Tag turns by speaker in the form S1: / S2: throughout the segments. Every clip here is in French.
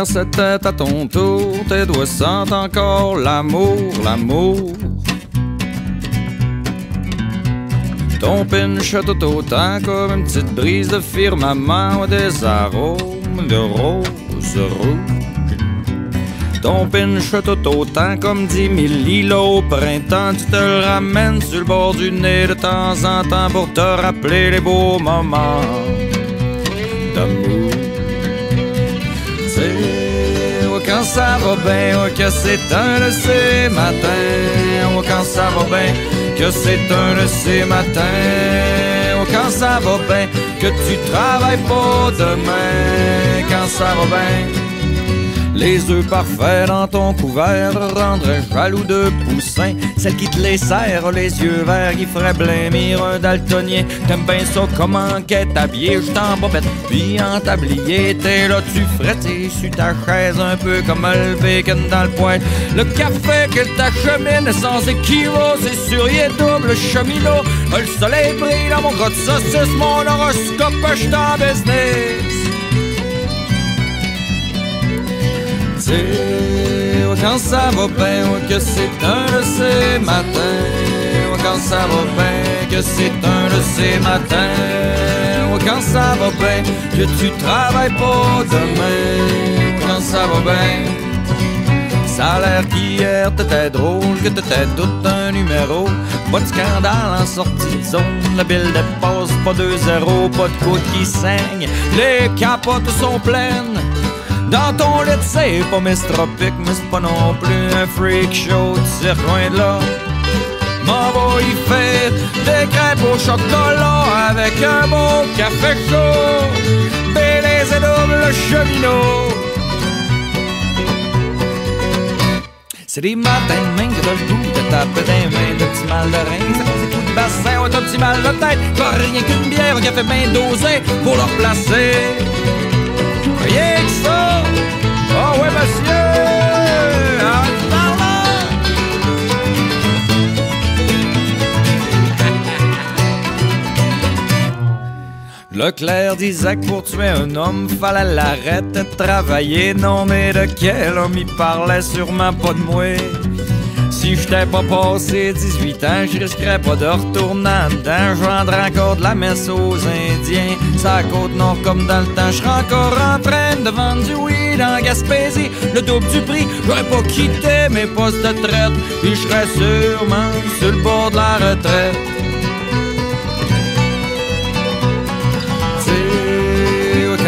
S1: hier c'était à ton tour, tes doigts sentent encore l'amour, l'amour. Ton pinch tout autant comme une petite brise de firmament des arômes de rose rouge. Ton pinch tout autant comme dix mille îlots au printemps, tu te le ramènes sur le bord du nez de temps en temps pour te rappeler les beaux moments d'amour. Ça va bien, oh, que c'est un de ces matins, oh, quand ça va bien, que c'est un de ces matins, oh, quand ça va bien, que tu travailles pas demain, quand ça va bien. Les œufs parfaits dans ton couvert rendraient jaloux de poussins. Celle qui te les serre, les yeux verts, qui ferait blêmir un daltonien. T'aimes bien ça comment qu'est habillé, juste en bobette, puis en tablier. T'es là, tu frettes sur ta chaise, un peu comme le bacon dans le. Le café que t'achemine sans équivoque, c'est sur y double cheminot. Le soleil brille dans mon crotte saucisse, mon horoscope, je en business. Quand ça va bien, que c'est un de ces matins. Quand ça va bien, que c'est un de ces matins. Quand ça va bien, que tu travailles pas demain. Quand ça va bien. Ça a l'air qu'hier t'étais drôle, que t'étais tout un numéro. Pas de scandale en sortie de zone, la bille dépasse pas 2-0, pas de côte qui saigne. Les capotes sont pleines. Dans ton lit, c'est pas mistropique, mais c'est pas non plus un freak show, tu sais loin de là. M'en va y faire des crêpes au chocolat avec un bon café chaud, Bélez et double cheminot. C'est des matins de main que t'as le goût de taper des mains, de petits mal de rein, ça des coups de bassin, ouais, t'as petit mal de tête, pas rien qu'une bière, un café bien dosé pour leur placer. Rien que ça! Oh ouais, monsieur! Arrête disait que pour tuer un homme, fallait l'arrêter de travailler. Non, mais de quel homme il parlait? Sûrement pas de moi. Si j'étais pas passé 18 ans, je risquerais pas de retourner dedans. Je vendrais encore de la messe aux Indiens. Ça côte nord comme dans le temps. Je encore en train de vendre du weed en Gaspésie. Le double du prix, j'aurais pas quitté mes postes de traite. Puis je serais sûrement sur le bord de la retraite.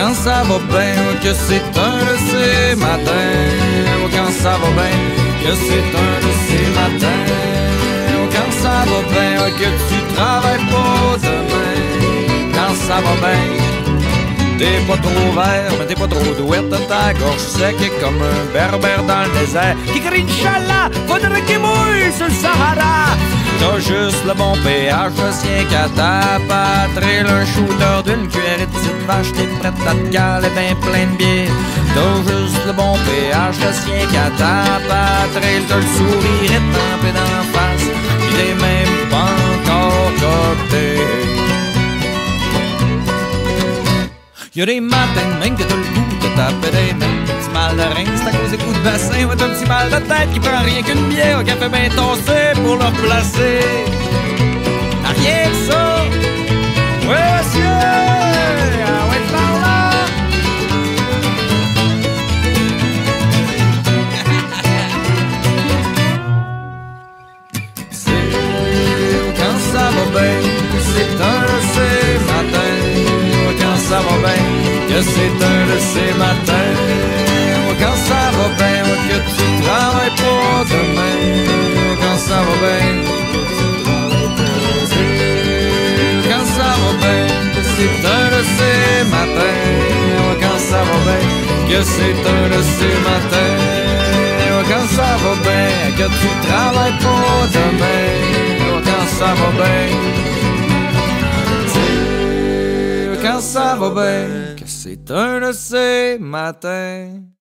S1: Quand ça va bien, que c'est un de ces matins. Quand ça va bien, que c'est un ça va bien, t'es pas trop vert, mais t'es pas trop douette. Ta gorge sec comme un berbère dans le désert. Qui crie Inch'Allah, faudrait qu'il mouille sur le Sahara. T'as juste le bon péage, tiens qu'à ta patrie. Un shooter d'une cuillerée de petite vache, t'es prête à te caler ben plein de bière. T'as juste le bon péage, tiens qu'à ta patrie. T'as le sourire étampé d'en face, il est même pas encore copté. Y'a des matins même que t'as le goût de taper des mains. Petit mal de rein, c'est à cause des coups de bassin. Ouais, t'as un petit mal de tête qui prend rien qu'une bière, un café bien tossé pour le replacer. Ah, rien que ça! C'est un de ces matins. Quand ça va bien, que tu travailles pas demain. Quand ça va bien, quand ça va bien, c'est un de ces matins. Quand ça va bien, que c'est un de ces matins. Quand ça va bien, que tu travailles pas demain. Quand ça va bien. Ça va bien, que c'est un de ces matins.